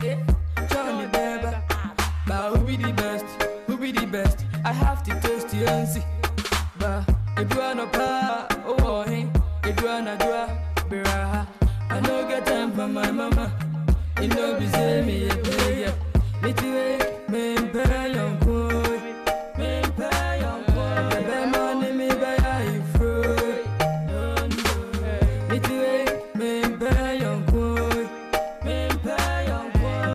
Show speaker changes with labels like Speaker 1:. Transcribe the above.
Speaker 1: Eh, Johnny Beba. But who be the best? Who be the best? I have to taste the NC. But if you are not pa, oh, oh, oh, hey, if you are not beraha. I don't get time for my mama. You know, be say me